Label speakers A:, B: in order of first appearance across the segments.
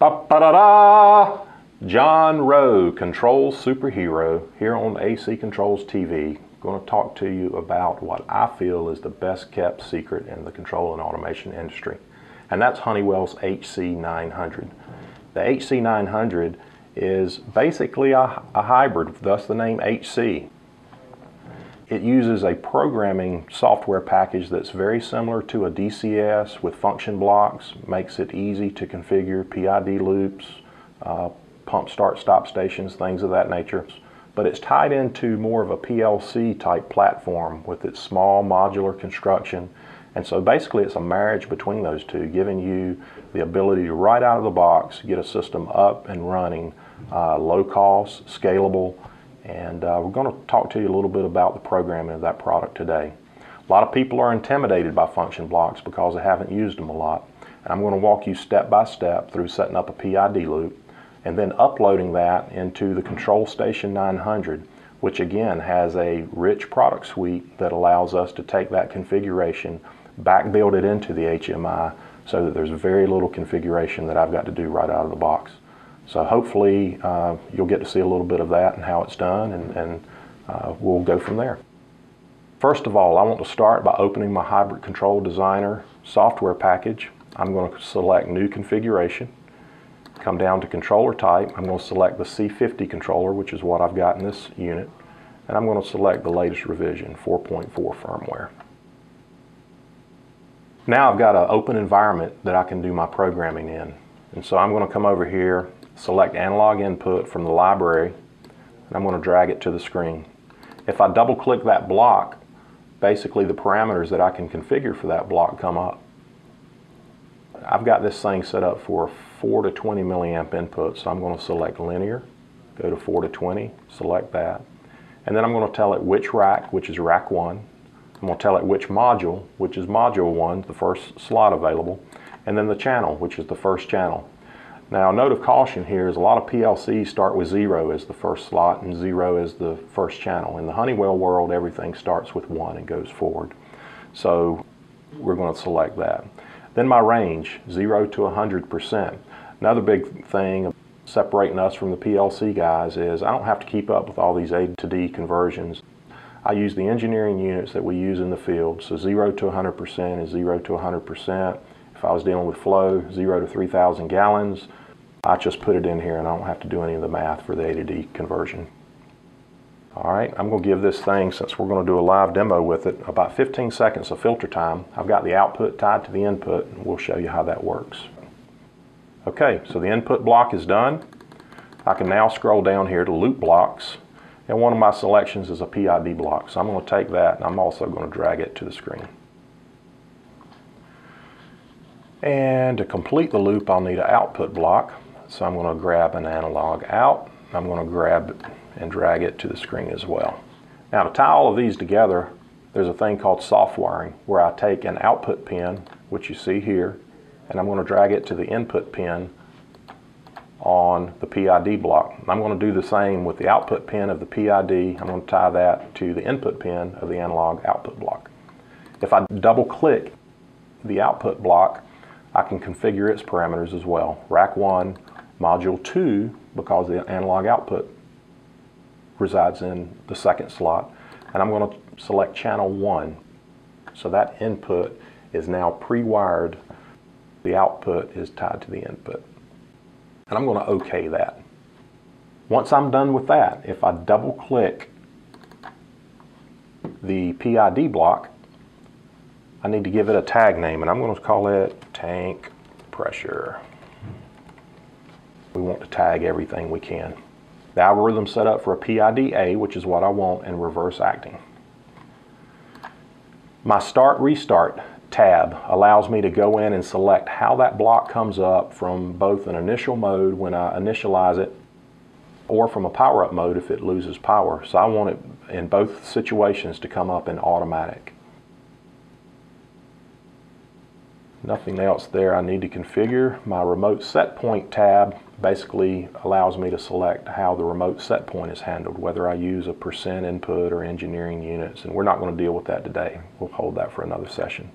A: Ba-ba-da-da! John Rowe, Control Superhero, here on AC Controls TV. Going to talk to you about what I feel is the best kept secret in the control and automation industry, and that's Honeywell's HC900. The HC900 is basically a, a hybrid, thus the name HC. It uses a programming software package that's very similar to a DCS with function blocks, makes it easy to configure PID loops, uh, pump start stop stations, things of that nature. But it's tied into more of a PLC type platform with its small modular construction. And so basically it's a marriage between those two, giving you the ability to right out of the box get a system up and running, uh, low cost, scalable, and uh, we're going to talk to you a little bit about the programming of that product today. A lot of people are intimidated by function blocks because they haven't used them a lot. And I'm going to walk you step by step through setting up a PID loop and then uploading that into the Control Station 900, which again has a rich product suite that allows us to take that configuration, back build it into the HMI so that there's very little configuration that I've got to do right out of the box. So hopefully uh, you'll get to see a little bit of that and how it's done and, and uh, we'll go from there. First of all, I want to start by opening my Hybrid Control Designer software package. I'm going to select New Configuration, come down to Controller Type. I'm going to select the C50 controller, which is what I've got in this unit, and I'm going to select the latest revision, 4.4 firmware. Now I've got an open environment that I can do my programming in. And so I'm going to come over here select analog input from the library, and I'm going to drag it to the screen. If I double click that block, basically the parameters that I can configure for that block come up. I've got this thing set up for 4 to 20 milliamp input, so I'm going to select linear, go to 4 to 20, select that. And then I'm going to tell it which rack, which is rack 1. I'm going to tell it which module, which is module 1, the first slot available. And then the channel, which is the first channel. Now, a note of caution here is a lot of PLCs start with zero as the first slot and zero as the first channel. In the Honeywell world, everything starts with one and goes forward. So we're going to select that. Then my range, zero to 100%. Another big thing separating us from the PLC guys is I don't have to keep up with all these A to D conversions. I use the engineering units that we use in the field. So 0 to 100% is 0 to 100%. If I was dealing with flow, 0 to 3,000 gallons, I just put it in here and I don't have to do any of the math for the A to D conversion. All right, I'm going to give this thing, since we're going to do a live demo with it, about 15 seconds of filter time. I've got the output tied to the input, and we'll show you how that works. Okay, so the input block is done. I can now scroll down here to loop blocks, and one of my selections is a PID block. So I'm going to take that, and I'm also going to drag it to the screen. And to complete the loop, I'll need an output block. So I'm going to grab an analog out. I'm going to grab and drag it to the screen as well. Now to tie all of these together, there's a thing called soft wiring where I take an output pin, which you see here, and I'm going to drag it to the input pin on the PID block. I'm going to do the same with the output pin of the PID. I'm going to tie that to the input pin of the analog output block. If I double click the output block, I can configure its parameters as well. Rack 1 Module 2, because the analog output resides in the second slot, and I'm going to select channel 1. So that input is now pre-wired. The output is tied to the input. And I'm going to OK that. Once I'm done with that, if I double click the PID block, I need to give it a tag name, and I'm going to call it tank pressure. We want to tag everything we can. The algorithm set up for a PIDA, which is what I want, and reverse acting. My start restart tab allows me to go in and select how that block comes up from both an initial mode when I initialize it or from a power up mode if it loses power. So I want it in both situations to come up in automatic. Nothing else there I need to configure. My remote set point tab basically allows me to select how the remote set point is handled, whether I use a percent input or engineering units, and we're not going to deal with that today. We'll hold that for another session.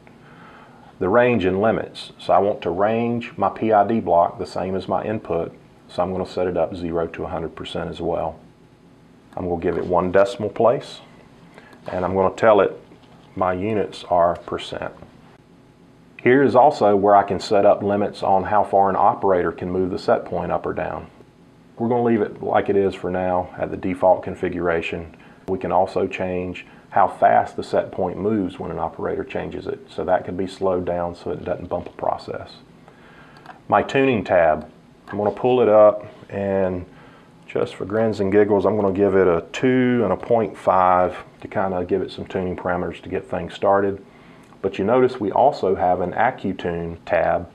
A: the range and limits. So I want to range my PID block the same as my input. So I'm going to set it up 0 to 100% as well. I'm going to give it one decimal place and I'm going to tell it my units are percent. Here is also where I can set up limits on how far an operator can move the set point up or down. We're going to leave it like it is for now at the default configuration. We can also change how fast the set point moves when an operator changes it. So that can be slowed down so it doesn't bump a process. My tuning tab, I'm going to pull it up and just for grins and giggles, I'm going to give it a 2 and a 0.5 to kind of give it some tuning parameters to get things started. But you notice we also have an AccuTune tab.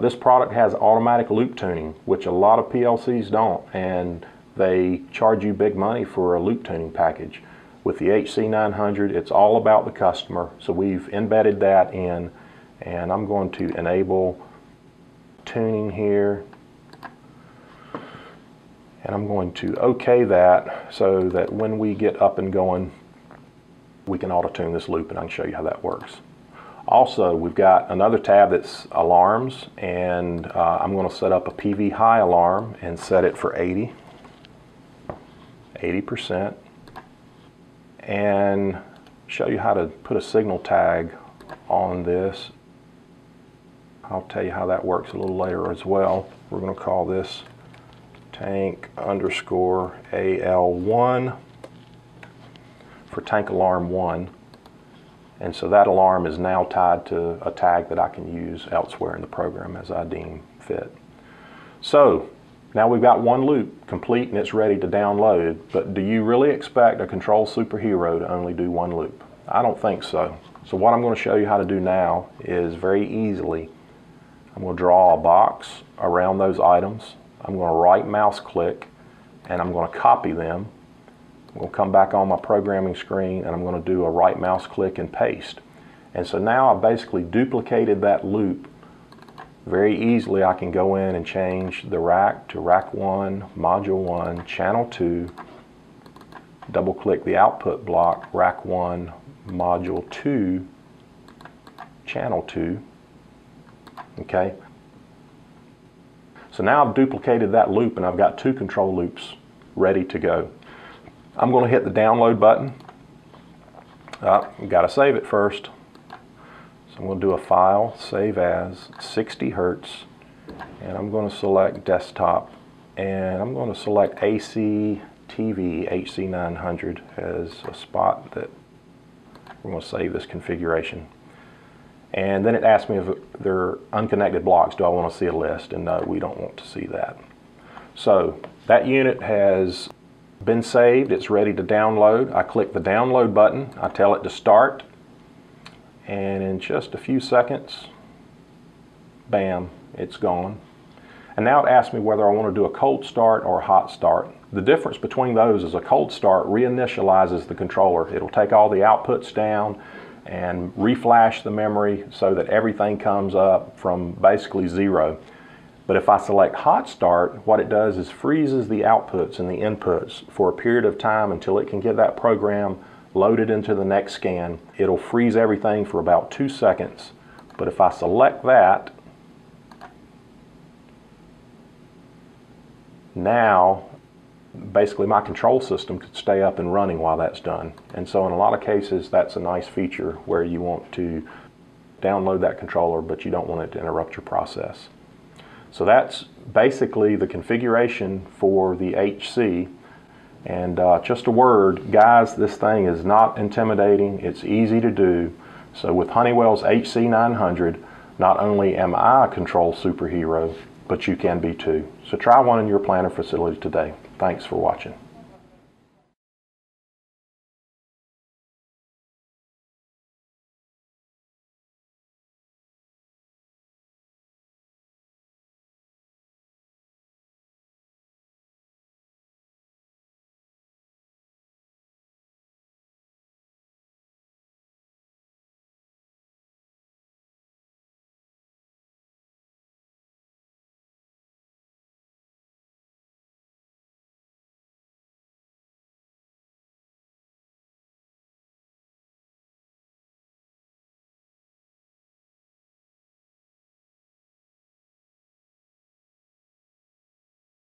A: This product has automatic loop tuning, which a lot of PLCs don't, and they charge you big money for a loop tuning package. With the HC900, it's all about the customer, so we've embedded that in, and I'm going to enable tuning here and I'm going to OK that so that when we get up and going we can auto tune this loop and I can show you how that works. Also, we've got another tab that's alarms, and uh, I'm going to set up a PV high alarm and set it for 80, 80%, and show you how to put a signal tag on this. I'll tell you how that works a little later as well. We're going to call this tank underscore AL1 for tank alarm 1. And so that alarm is now tied to a tag that I can use elsewhere in the program as I deem fit. So now we've got one loop complete and it's ready to download, but do you really expect a control superhero to only do one loop? I don't think so. So what I'm going to show you how to do now is very easily, I'm going to draw a box around those items. I'm going to right mouse click and I'm going to copy them I'm going to come back on my programming screen and I'm going to do a right mouse click and paste. And so now I've basically duplicated that loop. Very easily I can go in and change the rack to rack 1, module 1, channel 2, double click the output block, rack 1, module 2, channel 2. Okay. So now I've duplicated that loop and I've got two control loops ready to go. I'm going to hit the download button. Uh, got to save it first. So I'm going to do a file, save as, 60 hertz, and I'm going to select desktop, and I'm going to select AC TV HC900 as a spot that we're going to save this configuration. And then it asks me if they're unconnected blocks. Do I want to see a list? And no, we don't want to see that. So that unit has been saved, it's ready to download. I click the download button, I tell it to start, and in just a few seconds, bam, it's gone. And now it asks me whether I want to do a cold start or a hot start. The difference between those is a cold start reinitializes the controller. It'll take all the outputs down and reflash the memory so that everything comes up from basically zero. But if I select hot start, what it does is freezes the outputs and the inputs for a period of time until it can get that program loaded into the next scan. It'll freeze everything for about two seconds. But if I select that, now basically my control system could stay up and running while that's done. And so in a lot of cases, that's a nice feature where you want to download that controller, but you don't want it to interrupt your process. So that's basically the configuration for the HC. And uh, just a word, guys, this thing is not intimidating. It's easy to do. So with Honeywell's HC900, not only am I a control superhero, but you can be too. So try one in your planner facility today. Thanks for watching.